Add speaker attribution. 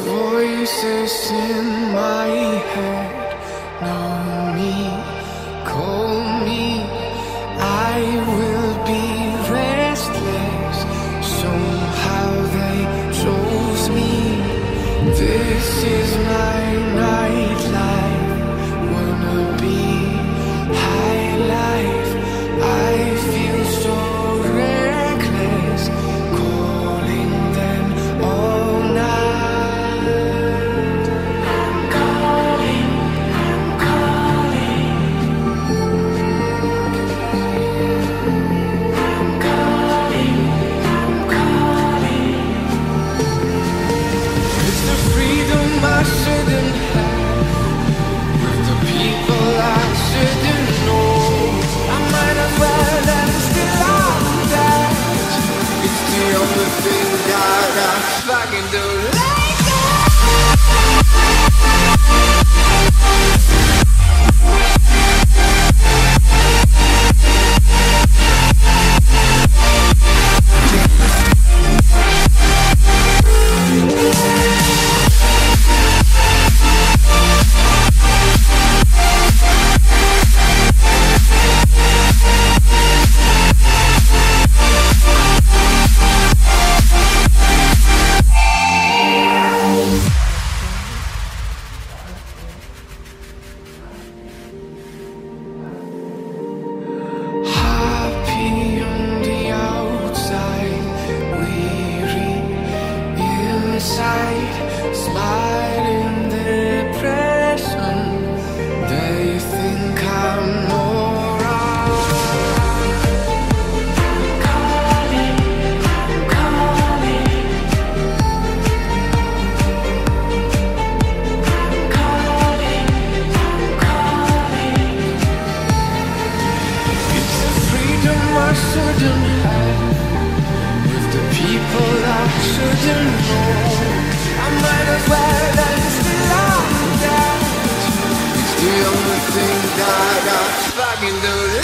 Speaker 1: voices in my head know me, call me. I will be restless. Somehow they chose me. This is. I can do. can do.